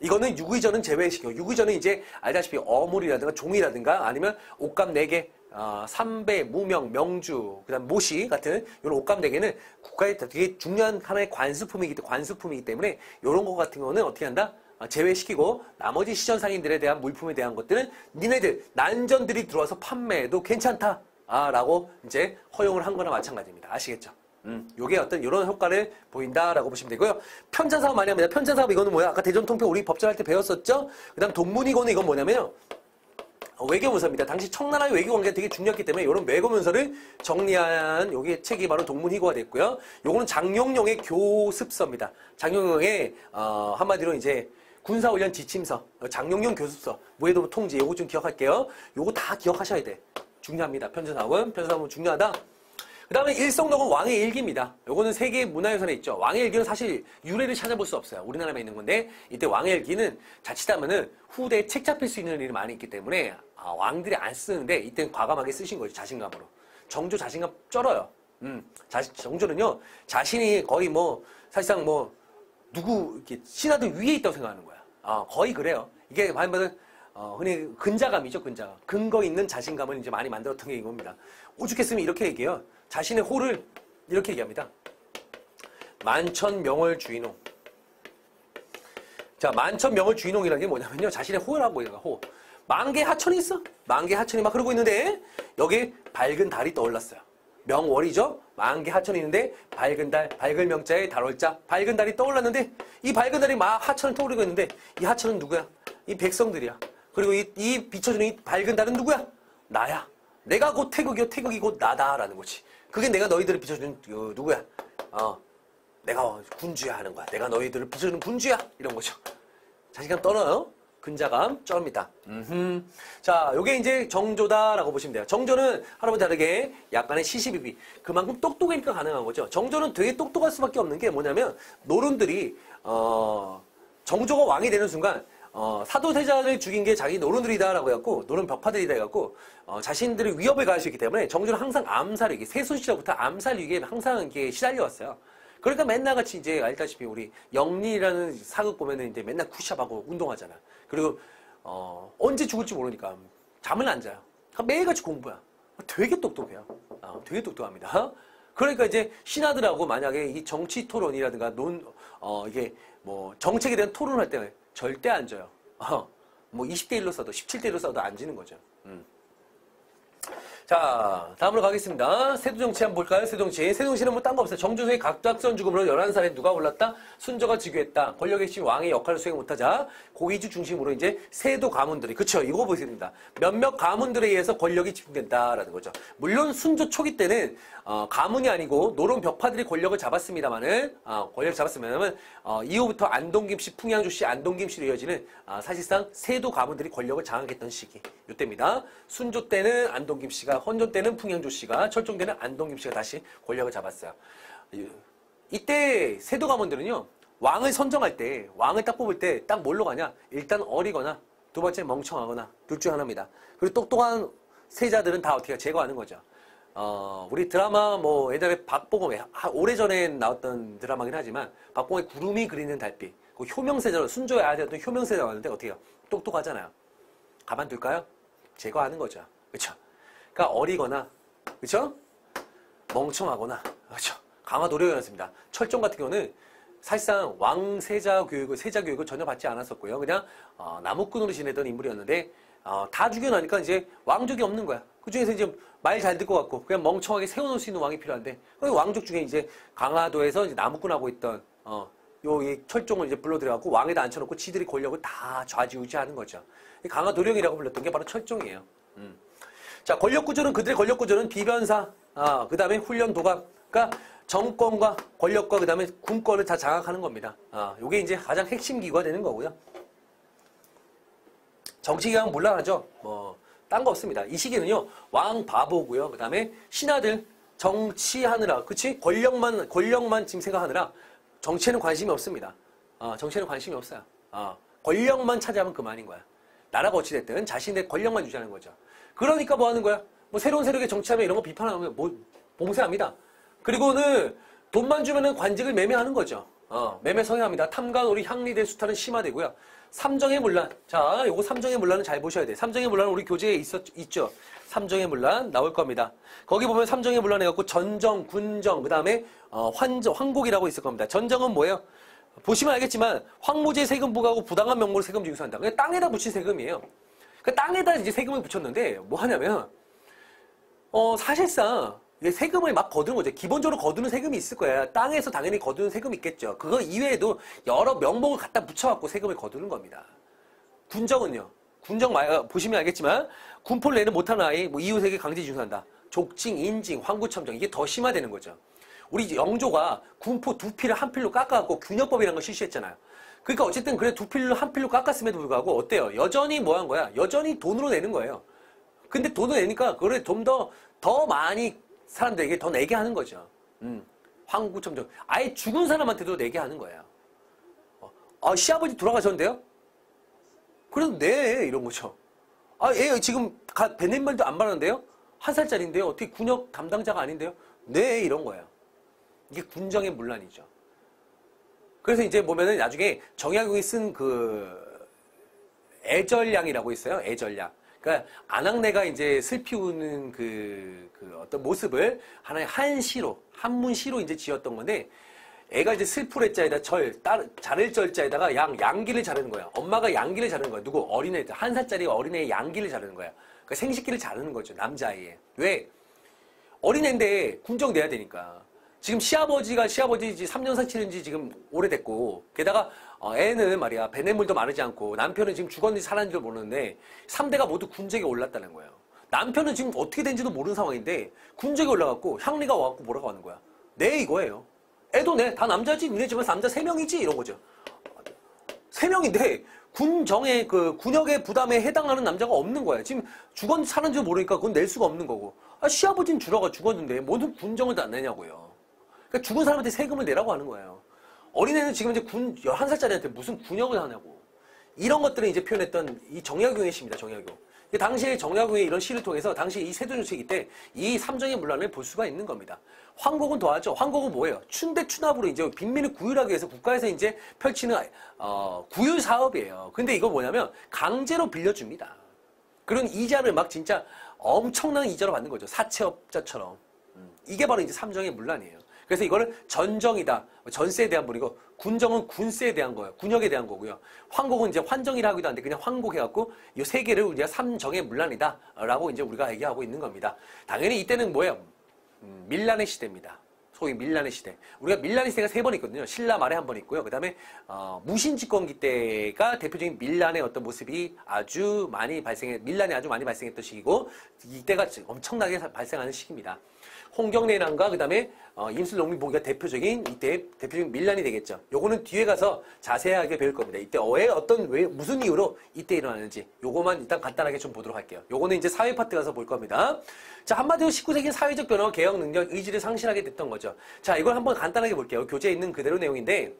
Speaker 1: 이거는 유의전은 제외시켜. 유의전은 이제 알다시피 어물이라든가 종이라든가 아니면 옷감 4개, 어, 삼배, 무명, 명주, 그다음 모시 같은 이런 옷감대기는 국가의 되게 중요한 하나의 관수품이기 관수품이기 때문에 이런 거 같은 거는 어떻게 한다? 어, 제외시키고 나머지 시전 상인들에 대한 물품에 대한 것들은 니네들 난전들이 들어와서 판매해도 괜찮다. 아, 라고 이제 허용을 한 거나 마찬가지입니다. 아시겠죠? 음, 요게 어떤 이런 효과를 보인다라고 보시면 되고요. 편찬 사업 많이 합니다. 편찬 사업 이거는 뭐야? 아까 대전 통폐 우리 법전할 때 배웠었죠? 그다음 동문이고는 이건 뭐냐면요. 어, 외교문서입니다. 당시 청나라의 외교 관계가 되게 중요했기 때문에 이런 외교문서를 정리한 요게 책이 바로 동문희고가 됐고요. 요거는 장용용의 교습서입니다. 장용용의 어, 한마디로 이제 군사훈련 지침서, 어, 장용용 교습서, 무해도 통지 요거 좀 기억할게요. 요거 다 기억하셔야 돼. 중요합니다. 편전사업은 편전사업은 중요하다. 그 다음에 일성록은 왕의 일기입니다. 요거는 세계 문화유산에 있죠. 왕의 일기는 사실 유래를 찾아볼 수 없어요. 우리나라에 있는 건데 이때 왕의 일기는 자칫하면은 후대에 책 잡힐 수 있는 일이 많이 있기 때문에 아, 왕들이 안 쓰는데 이때는 과감하게 쓰신 거죠. 자신감으로. 정조 자신감 쩔어요. 음, 자, 정조는요 자신이 거의 뭐 사실상 뭐 누구 이렇게 신하들 위에 있다고 생각하는 거야. 아, 거의 그래요. 이게 말하면 어, 흔히 근자감이죠, 근자감. 근거 있는 자신감을 이제 많이 만들었던 게 이겁니다. 오죽했으면 이렇게 얘기해요. 자신의 호를 이렇게 얘기합니다. 만천명월 주인홍. 자, 만천명월 주인홍이라는 게 뭐냐면요. 자신의 호라고 얘기가 호. 만개 하천이 있어. 만개 하천이 막 흐르고 있는데 여기 밝은 달이 떠올랐어요. 명월이죠. 만개 하천이 있는데 밝은 달, 밝은 명자에 달월자, 밝은 달이 떠올랐는데 이 밝은 달이 막 하천을 떠오르고 있는데 이 하천은 누구야? 이 백성들이야. 그리고 이, 이 비춰주는 이 밝은 달은 누구야? 나야. 내가 곧 태극이요. 태극이 곧 나다라는 거지. 그게 내가 너희들을 비춰주는 어, 누구야? 어, 내가 군주야 하는 거야. 내가 너희들을 비춰주는 군주야 이런 거죠. 자신감 떨어요. 근자감 쩔입니다. 음흠. 자, 요게 이제 정조다라고 보시면 돼요. 정조는 하나보다 다르게 약간의 시시비비. 그만큼 똑똑하니까 가능한 거죠. 정조는 되게 똑똑할 수밖에 없는 게 뭐냐면 노론들이 어, 정조가 왕이 되는 순간 어, 사도세자를 죽인 게 자기 노론들이다라고 해갖고 노론 벽파들이다 해갖고 어, 자신들이 위협을 가할 수 있기 때문에 정조는 항상 암살 위기, 세손 시절부터 암살 위기에 항상 이게 시달려 왔어요. 그러니까 맨날 같이 이제 알다시피 우리 영리라는 사극 보면은 이제 맨날 쿠샵하고 운동하잖아. 그리고 어, 언제 죽을지 모르니까 잠을 안 자요. 그러니까 매일같이 공부야. 되게 똑똑해요. 어, 되게 똑똑합니다. 그러니까 이제 신하들하고 만약에 이 정치 토론이라든가 논, 어, 이게 뭐 정책에 대한 토론을 할 때 절대 안 져요. 어, 뭐 20대 1로 써도 17대 1로 써도 안 지는 거죠. 음. 자, 다음으로 가겠습니다. 세도정치 한번 볼까요? 세도정치. 세도정치는 뭐 딴 거 없어요. 정조의 각작선 죽음으로 11살에 누가 올랐다? 순저가 즉위했다. 권력의 핵심 왕의 역할을 수행 못하자 고위주 중심으로 이제 세도 가문들이 그쵸? 이거 보십니다. 몇몇 가문들에 의해서 권력이 집중된다라는 거죠. 물론 순조 초기 때는 어, 가문이 아니고 노론 벽파들이 권력을 잡았습니다만은 어, 권력 잡았으면은 어, 이후부터 안동김 씨, 풍양조 씨, 안동김 씨로 이어지는 어, 사실상 세도 가문들이 권력을 장악했던 시기 이때입니다. 순조 때는 안동김 씨가, 헌조 때는 풍양조 씨가, 철종 때는 안동김 씨가 다시 권력을 잡았어요. 이때 세도 가문들은요 왕을 선정할 때 왕을 딱 뽑을 때 딱 뭘로 가냐? 일단 어리거나 두 번째 멍청하거나 둘 중 하나입니다. 그리고 똑똑한 세자들은 다 어떻게 제거하는 거죠. 어, 우리 드라마 뭐 예전에 박보검 오래전에 나왔던 드라마긴 하지만 박보검의 구름이 그리는 달빛 그 효명세자로 순조의 아들이었던 효명세자가 왔는데 어떻게 해요? 똑똑하잖아요. 가만둘까요? 제거하는 거죠. 그렇죠? 그러니까 어리거나 그렇죠? 멍청하거나 그렇죠? 강화 노력이었습니다. 철종 같은 경우는 사실상 왕세자 교육을 세자 교육을 전혀 받지 않았었고요. 그냥 어, 나무꾼으로 지내던 인물이었는데 어, 다 죽여놓으니까 이제 왕족이 없는 거야. 그 중에서 이제 말 잘 듣고 같고 그냥 멍청하게 세워놓을 수 있는 왕이 필요한데 그 왕족 중에 이제 강화도에서 이제 나무꾼하고 있던 어, 요이 철종을 이제 불러들여갖고 왕에다 앉혀놓고 지들이 권력을 다 좌지우지하는 거죠. 강화도령이라고 불렀던 게 바로 철종이에요. 음. 자 권력 구조는 그들의 권력 구조는 비변사, 아, 그 다음에 훈련 도각, 그러니까 정권과 권력과 그 다음에 군권을 다 장악하는 겁니다. 아, 요게 이제 가장 핵심 기구가 되는 거고요. 정치기강은 물러나죠. 뭐, 딴 거 없습니다. 이 시기는요, 왕 바보고요. 그 다음에 신하들 정치하느라, 그치? 권력만, 권력만 지금 생각하느라 정치에는 관심이 없습니다. 어, 정치에는 관심이 없어요. 어, 권력만 차지하면 그만인 거야. 나라가 어찌됐든 자신의 권력만 유지하는 거죠. 그러니까 뭐 하는 거야? 뭐 새로운 세력에 정치하면 이런 거 비판하면 뭐 봉쇄합니다. 그리고는 돈만 주면은 관직을 매매하는 거죠. 어, 매매 성행합니다. 탐관 오리 향리대 수탈은 심화되고요. 삼정의 문란. 자, 요거 삼정의 문란은 잘 보셔야 돼. 삼정의 문란은 우리 교재에 있었, 있죠. 삼정의 문란 나올 겁니다. 거기 보면 삼정의 문란 해갖고 전정, 군정, 그 다음에, 어, 환정, 황곡이라고 있을 겁니다. 전정은 뭐예요? 보시면 알겠지만, 황무지에 세금 부과하고 부당한 명목으로 세금 징수한다. 그냥 땅에다 붙인 세금이에요. 그 땅에다 이제 세금을 붙였는데, 뭐 하냐면, 어, 사실상, 이게 세금을 막 거두는 거죠. 기본적으로 거두는 세금이 있을 거야. 땅에서 당연히 거두는 세금이 있겠죠. 그거 이외에도 여러 명목을 갖다 붙여갖고 세금을 거두는 겁니다. 군정은요. 군정 말, 어, 보시면 알겠지만, 군포를 내는 못하는 아이, 뭐 이웃에게 강제 징수한다. 족징, 인징, 황구첨정. 이게 더 심화되는 거죠. 우리 영조가 군포 두 필을 한 필로 깎아갖고 균형법이라는 걸 실시했잖아요. 그러니까 어쨌든 그래 두 필로 한 필로 깎았음에도 불구하고 어때요? 여전히 뭐 한 거야? 여전히 돈으로 내는 거예요. 근데 돈을 내니까 그래 좀 더더 많이 사람들에게 더 내게 하는 거죠. 음, 황구첨정. 아예 죽은 사람한테도 내게 하는 거예요. 어, 아, 시아버지 돌아가셨는데요? 그래도 네, 이런 거죠. 아, 얘 지금 가, 베넷말도 안 받았는데요? 한 살짜리인데요? 어떻게 군역 담당자가 아닌데요? 네, 이런 거예요. 이게 군정의 문란이죠. 그래서 이제 보면은 나중에 정약용이 쓴 그 애절량이라고 있어요. 애절량. 그러니까 안악내가 이제 슬피 우는 그, 그 어떤 모습을 하나의 한 시로 한문 시로 이제 지었던 건데 애가 이제 슬프를 자에다 절, 딸, 자를 절 자에다가 양, 양기를 자르는 거야. 엄마가 양기를 자르는 거야. 누구? 어린애, 한 살짜리 어린애의 양기를 자르는 거야. 그러니까 생식기를 자르는 거죠. 남자아이의. 왜? 어린애인데 군정 내야 되니까. 지금 시아버지가 시아버지 지 3년 사치는 지 지금 오래됐고, 게다가 어, 애는 말이야, 배냇물도 마르지 않고, 남편은 지금 죽었는지 살았는지도 모르는데, 3대가 모두 군적에 올랐다는 거예요. 남편은 지금 어떻게 된지도 모르는 상황인데, 군적에 올라갔고, 향리가 와갖고 뭐라고 하는 거야? 네, 이거예요. 애도 네, 다 남자지, 니네 집은 남자 3명이지? 이런 거죠. 3명인데, 군정의 그 군역의 부담에 해당하는 남자가 없는 거야. 지금 죽었는지 사는지 모르니까 그건 낼 수가 없는 거고. 아, 시아버지는 주라가 죽었는데, 모든 군정을 다 안 내냐고요. 그러니까 죽은 사람한테 세금을 내라고 하는 거예요. 어린애는 지금 이제 군, 11살짜리한테 무슨 군역을 하냐고. 이런 것들을 이제 표현했던 이 정약용의 시입니다, 정약용. 당시에 정약용의 이런 시를 통해서 당시 이 세도정책이 때 이 삼정의 문란을 볼 수가 있는 겁니다. 황국은 더하죠. 황국은 뭐예요? 춘대 추납으로 이제 빈민을 구휼하기 위해서 국가에서 이제 펼치는 어, 구휼 사업이에요. 근데 이거 뭐냐면 강제로 빌려줍니다. 그런 이자를 막 진짜 엄청난 이자로 받는 거죠. 사채업자처럼. 음, 이게 바로 이제 삼정의 문란이에요. 그래서 이거를 전정이다. 전세에 대한 분이고 군정은 군세에 대한 거예요. 군역에 대한 거고요. 황곡은 이제 환정이라 하기도 한데 그냥 황곡 해갖고 이 세 개를 우리가 삼정의 문란이다. 라고 이제 우리가 얘기하고 있는 겁니다. 당연히 이때는 뭐예요? 음, 밀란의 시대입니다. 소위 밀란의 시대. 우리가 밀란의 시대가 세 번 있거든요. 신라 말에 한 번 있고요. 그 다음에 어, 무신집권기 때가 대표적인 밀란의 어떤 모습이 아주 많이 발생해 밀란이 아주 많이 발생했던 시기고 이때가 엄청나게 발생하는 시기입니다. 홍경내난과 그다음에 어, 임술농민보기가 대표적인 이때 대표적인 밀란이 되겠죠. 요거는 뒤에 가서 자세하게 배울 겁니다. 이때 왜 어떤 왜 무슨 이유로 이때 일어나는지 요거만 일단 간단하게 좀 보도록 할게요. 요거는 이제 사회 파트 가서 볼 겁니다. 자 한마디로 19세기 사회적 변화와 개혁 능력, 의지를 상실하게 됐던 거죠. 자 이걸 한번 간단하게 볼게요. 교재에 있는 그대로 내용인데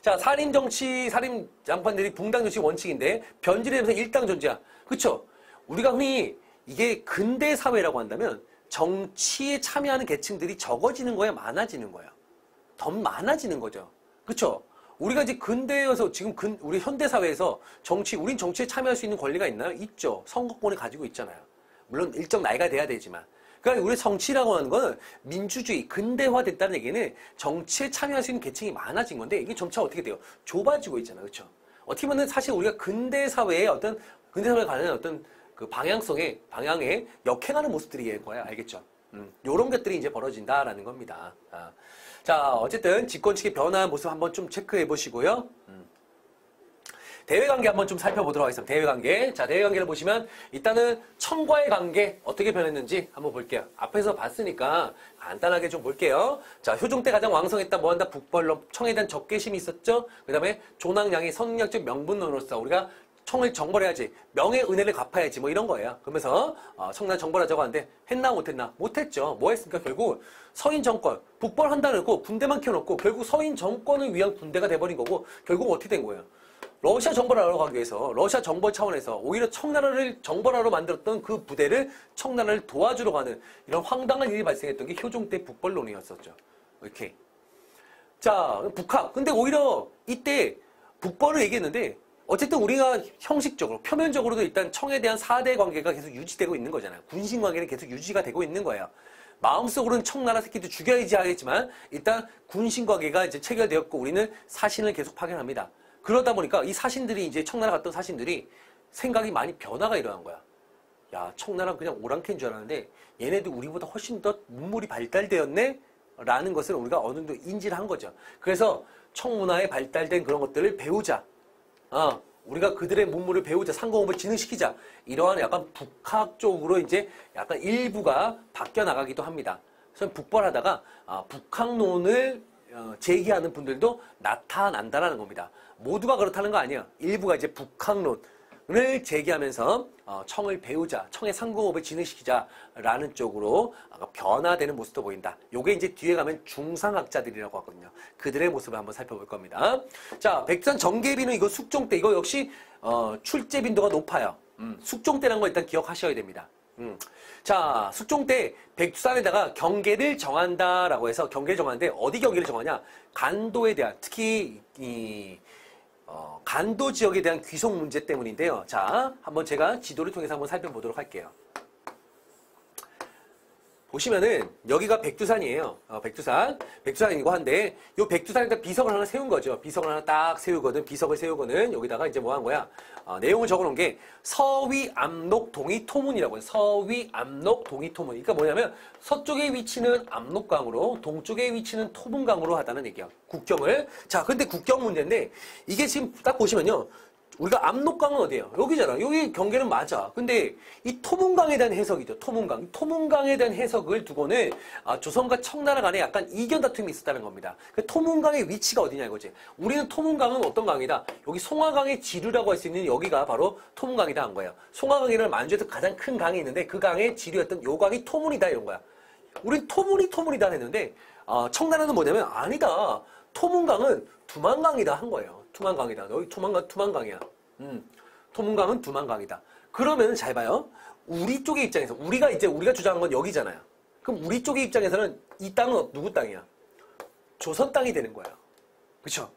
Speaker 1: 자, 살인 정치, 살인 장판들이 붕당 정치 원칙인데 변질되면서 일당 존재야. 그쵸? 우리가 흔히 이게 근대 사회라고 한다면 정치에 참여하는 계층들이 적어지는 거야, 많아지는 거야. 더 많아지는 거죠. 그쵸? 우리가 이제 근대에서 지금 근, 우리 현대 사회에서 정치, 우린 정치에 참여할 수 있는 권리가 있나요? 있죠. 선거권을 가지고 있잖아요. 물론 일정 나이가 돼야 되지만. 그러니까 우리 정치라고 하는 거는 민주주의, 근대화 됐다는 얘기는 정치에 참여할 수 있는 계층이 많아진 건데 이게 점차 어떻게 돼요? 좁아지고 있잖아요. 그렇죠? 어떻게 보면 사실 우리가 근대 사회의 어떤 근대 사회에 관한 어떤 그 방향성에 방향에 역행하는 모습들이 거야 알겠죠? 음, 요런 것들이 이제 벌어진다라는 겁니다. 아. 자 어쨌든 집권 측의 변화한 모습 한번 좀 체크해 보시고요. 음. 대외 관계 한번 좀 살펴보도록 하겠습니다. 대외 관계. 자, 대외 관계를 보시면 일단은 청과의 관계 어떻게 변했는지 한번 볼게요. 앞에서 봤으니까 간단하게 좀 볼게요. 자, 효종 때 가장 왕성했다 뭐 한다 북벌로 청에 대한 적개심이 있었죠. 그 다음에 조낭양이 선력적 명분론으로서 우리가 청을 정벌해야지 명예 은혜를 갚아야지 뭐 이런 거예요. 그러면서 어, 청난 정벌하자고 하는데 했나 못했나 못했죠. 뭐 했습니까? 결국 서인 정권 북벌한다는 거 군대만 켜놓고 결국 서인 정권을 위한 군대가 돼버린 거고 결국 어떻게 된 거예요? 러시아 정벌하러 가기 위해서 러시아 정벌 차원에서 오히려 청나라를 정벌하러 만들었던 그 부대를 청나라를 도와주러 가는 이런 황당한 일이 발생했던 게 효종 때 북벌론이었었죠. 이렇게 자, 북학. 근데 오히려 이때 북벌을 얘기했는데 어쨌든 우리가 형식적으로 표면적으로도 일단 청에 대한 사대 관계가 계속 유지되고 있는 거잖아요. 군신 관계는 계속 유지가 되고 있는 거예요. 마음속으로는 청나라 새끼도 죽여야지 하겠지만 일단 군신 관계가 이제 체결되었고 우리는 사신을 계속 파견합니다. 그러다 보니까 이 사신들이 이제 청나라 갔던 사신들이 생각이 많이 변화가 일어난 거야. 야, 청나라 그냥 오랑캐인 줄 알았는데 얘네들 우리보다 훨씬 더 문물이 발달되었네? 라는 것을 우리가 어느 정도 인지를 한 거죠. 그래서 청문화에 발달된 그런 것들을 배우자. 어, 우리가 그들의 문물을 배우자, 상공업을 진흥시키자. 이러한 약간 북학 쪽으로 이제 약간 일부가 바뀌어 나가기도 합니다. 그래서 북벌하다가 아, 북학론을 어, 제기하는 분들도 나타난다라는 겁니다. 모두가 그렇다는 거 아니에요. 일부가 이제 북학론, 을 제기하면서 어, 청을 배우자, 청의 상공업을 진흥시키자라는 쪽으로 변화되는 모습도 보인다. 요게 이제 뒤에 가면 중상학자들이라고 하거든요. 그들의 모습을 한번 살펴볼 겁니다. 자, 백두산 정계비는 이거 숙종 때 이거 역시 어, 출제 빈도가 높아요. 음, 숙종 때라는 거 일단 기억하셔야 됩니다. 음. 자, 숙종 때 백두산에다가 경계를 정한다라고 해서 경계를 정하는데 어디 경계를 정하냐? 간도에 대한 특히 이 어, 간도 지역에 대한 귀속 문제 때문인데요. 자, 한번 제가 지도를 통해서 한번 살펴보도록 할게요. 보시면은 여기가 백두산이에요. 어, 백두산. 백두산이고 한데 요 백두산에다 비석을 하나 세운 거죠. 비석을 하나 딱 세우거든. 비석을 세우거든. 여기다가 이제 뭐 한 거야? 어, 내용을 적어 놓은 게 서위 압록 동이 토문이라고 해요. 서위 압록 동이 토문. 그러니까 뭐냐면 서쪽에 위치는 압록강으로 동쪽에 위치는 토문강으로 하다는 얘기야. 국경을. 자, 근데 국경 문제인데 이게 지금 딱 보시면요. 우리가 압록강은 어디예요? 여기잖아. 여기 경계는 맞아. 근데 이 토문강에 대한 해석이죠. 토문강. 토문강에 대한 해석을 두고는 아, 조선과 청나라 간에 약간 이견 다툼이 있었다는 겁니다. 그 토문강의 위치가 어디냐 이거지. 우리는 토문강은 어떤 강이다? 여기 송화강의 지류라고 할 수 있는 여기가 바로 토문강이다 한 거예요. 송화강이라는 만주에서 가장 큰 강이 있는데 그 강의 지류였던 요 강이 토문이다 이런 거야. 우린 토문이 토문이다 했는데 어, 청나라는 뭐냐면 아니다. 토문강은 두만강이다 한 거예요. 투만강이다. 여기 투만강, 투만강이야. 음, 토문강은 두만강이다. 그러면 잘 봐요. 우리 쪽의 입장에서, 우리가 이제 우리가 주장한 건 여기잖아요. 그럼 우리 쪽의 입장에서는 이 땅은 누구 땅이야? 조선 땅이 되는 거야. 그쵸?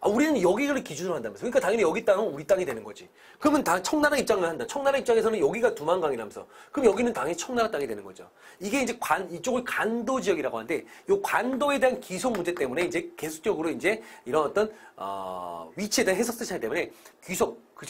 Speaker 1: 아, 우리는 여기를 기준으로 한다면서. 그러니까 당연히 여기 땅은 우리 땅이 되는 거지. 그러면 당 청나라 입장을 한다. 청나라 입장에서는 여기가 두만강이라면서. 그럼 여기는 당연히 청나라 땅이 되는 거죠. 이게 이제 관, 이쪽을 간도 지역이라고 하는데, 이 관도에 대한 기소 문제 때문에 이제 계속적으로 이제 이런 어떤, 어, 위치에 대한 해석세 차이 때문에 귀속, 그,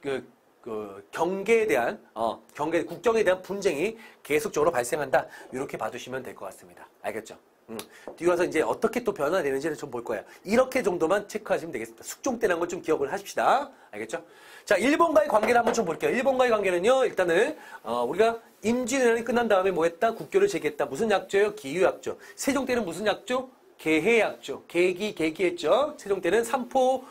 Speaker 1: 그, 그 경계에 대한 어, 경계 국경에 대한 분쟁이 계속적으로 발생한다. 이렇게 봐주시면 될 것 같습니다. 알겠죠? 음, 뒤에 와서 이제 어떻게 또 변화되는지를 좀 볼 거예요. 이렇게 정도만 체크하시면 되겠습니다. 숙종 때라는 걸 좀 기억을 하십시다. 알겠죠? 자, 일본과의 관계를 한번 좀 볼게요. 일본과의 관계는요, 일단은, 어, 우리가 임진왜란이 끝난 다음에 뭐 했다? 국교를 제기했다. 무슨 약조요? 기유약조. 세종 때는 무슨 약조? 개해약조. 계기, 계기했죠. 세종 때는 삼포,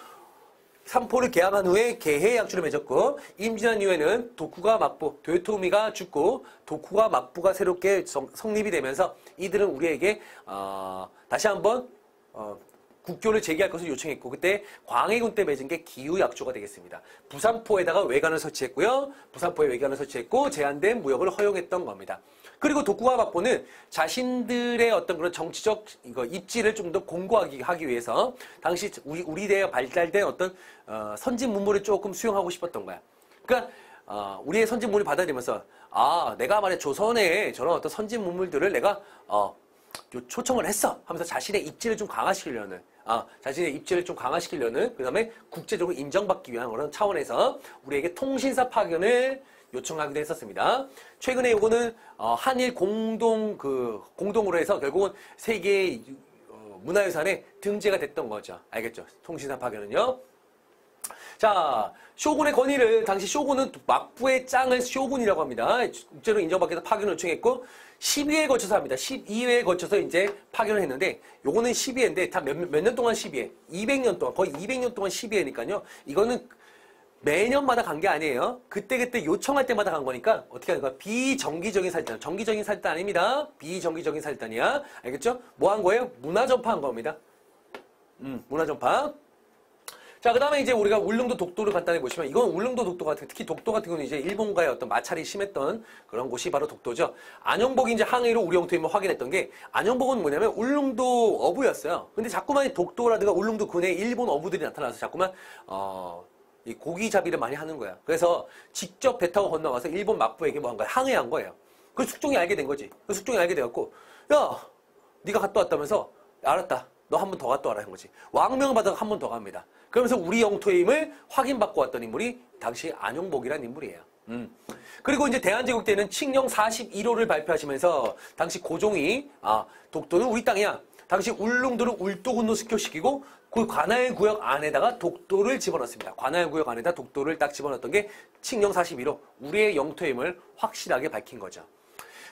Speaker 1: 삼포를 개항한 후에 개해 약주를 맺었고 임진한 이후에는 도쿠가 막부, 도요토미가 죽고 도쿠가 막부가 새롭게 성, 성립이 되면서 이들은 우리에게 어, 다시 한번 어, 국교를 재개할 것을 요청했고 그때 광해군 때 맺은 게 기후약조가 되겠습니다. 부산포에다가 외관을 설치했고요. 부산포에 외관을 설치했고 제한된 무역을 허용했던 겁니다. 그리고 독구와 박보는 자신들의 어떤 그런 정치적 이거 입지를 좀 더 공고하기 하기 위해서 당시 우리 우리 대에 발달된 어떤 어, 선진 문물을 조금 수용하고 싶었던 거야. 그러니까 어, 우리의 선진 문물을 받아들이면서 아 내가 말해 조선의 저런 어떤 선진 문물들을 내가 어, 초청을 했어 하면서 자신의 입지를 좀 강화시키려는 아, 자신의 입지를 좀 강화시키려는 그 다음에 국제적으로 인정받기 위한 그런 차원에서 우리에게 통신사 파견을 요청하기도 했었습니다. 최근에 요거는 어, 한일 공동 그 공동으로 해서 결국은 세계 어, 문화유산에 등재가 됐던 거죠. 알겠죠? 통신사 파견은요. 자, 쇼군의 권위를 당시 쇼군은 막부의 짱을 쇼군이라고 합니다. 국제로 인정받기 위해서 파견을 요청했고 12회에 거쳐서 합니다. 12회에 거쳐서 이제 파견을 했는데 요거는 12회인데 다 몇년 동안 12회? 200년 동안 거의 200년 동안 12회니까요. 이거는 매년마다 간 게 아니에요. 그때 그때 요청할 때마다 간 거니까 어떻게 하는 거야? 비정기적인 살단. 정기적인 살단 아닙니다. 비정기적인 살단이야. 알겠죠? 뭐 한 거예요? 문화 전파한 겁니다. 음, 문화 전파. 자, 그 다음에 이제 우리가 울릉도 독도를 간단히 보시면 이건 울릉도 독도 같은, 특히 독도 같은 경우는 이제 일본과의 어떤 마찰이 심했던 그런 곳이 바로 독도죠. 안영복이 이제 항해로 우리 영토임을 확인했던 게 안영복은 뭐냐면 울릉도 어부였어요. 근데 자꾸만 독도라든가 울릉도 군에 일본 어부들이 나타나서 자꾸만, 어, 이 고기 잡이를 많이 하는 거야. 그래서 직접 배 타고 건너가서 일본 막부에게 뭐 한 거야? 항해한 거예요. 그 숙종이 알게 된 거지. 그 숙종이 알게 돼갖고, 야, 네가 갔다 왔다면서, 알았다. 너 한 번 더 갔다 와라 한 거지. 왕명을 받아서 한번 더 갑니다. 그러면서 우리 영토의 힘을 확인받고 왔던 인물이 당시 안용복이라는 인물이에요. 음. 그리고 이제 대한제국 때는 칙령 41호를 발표하시면서 당시 고종이 아 독도는 우리 땅이야. 당시 울릉도를 울도군로 시켜시키고 그 관할 구역 안에다가 독도를 집어넣습니다. 관할 구역 안에다 독도를 딱 집어넣었던 게 칙령 41호 우리의 영토의 힘을 확실하게 밝힌 거죠.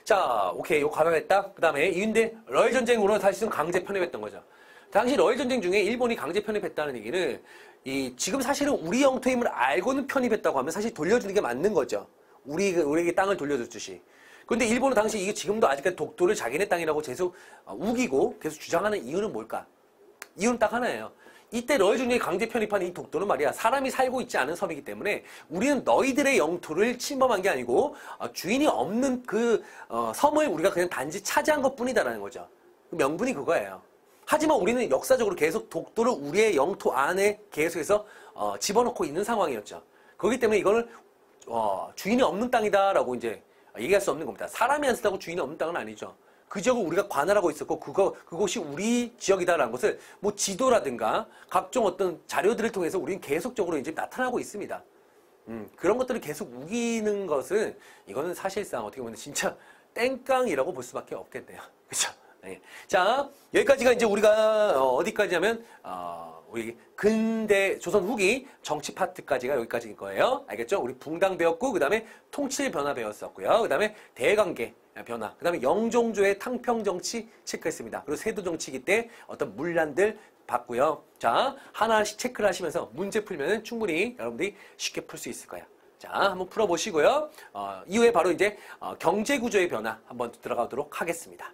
Speaker 1: 자, 오케이. 이거 가능했다. 그 다음에 이윤대 러일 전쟁으로 사실은 강제 편입했던 거죠. 당시 러일 전쟁 중에 일본이 강제 편입했다는 얘기는 이 지금 사실은 우리 영토임을 알고는 편입했다고 하면 사실 돌려주는 게 맞는 거죠. 우리 우리에게 땅을 돌려줬듯이. 근데 일본은 당시 이게 지금도 아직까지 독도를 자기네 땅이라고 계속 어, 우기고 계속 주장하는 이유는 뭘까? 이유는 딱 하나예요. 이때 러일 전쟁이 강제 편입한 이 독도는 말이야 사람이 살고 있지 않은 섬이기 때문에 우리는 너희들의 영토를 침범한 게 아니고 어, 주인이 없는 그 어, 섬을 우리가 그냥 단지 차지한 것 뿐이다라는 거죠. 그 명분이 그거예요. 하지만 우리는 역사적으로 계속 독도를 우리의 영토 안에 계속해서 어, 집어넣고 있는 상황이었죠. 그렇기 때문에 이거는 어, 주인이 없는 땅이다라고 이제 얘기할 수 없는 겁니다. 사람이 안 쓰다고 주인이 없는 땅은 아니죠. 그 지역을 우리가 관할하고 있었고 그거 그곳이 우리 지역이다라는 것을 뭐 지도라든가 각종 어떤 자료들을 통해서 우리는 계속적으로 이제 나타나고 있습니다. 음, 그런 것들을 계속 우기는 것은 이거는 사실상 어떻게 보면 진짜 땡깡이라고 볼 수밖에 없겠네요. <laughs> 그렇죠? 네. 자 여기까지가 이제 우리가 어, 어디까지 하면 어, 우리 근대 조선 후기 정치 파트까지가 여기까지인 거예요. 알겠죠? 우리 붕당 배웠고 그 다음에 통칠 변화 배웠었고요. 그 다음에 대관계 변화, 그 다음에 영종조의 탕평 정치 체크했습니다. 그리고 세도 정치기 때 어떤 문란들 봤고요. 자 하나씩 체크를 하시면서 문제 풀면은 충분히 여러분들이 쉽게 풀 수 있을 거예요. 자, 한번 풀어보시고요. 어, 이후에 바로 이제 어, 경제 구조의 변화 한번 들어가도록 하겠습니다.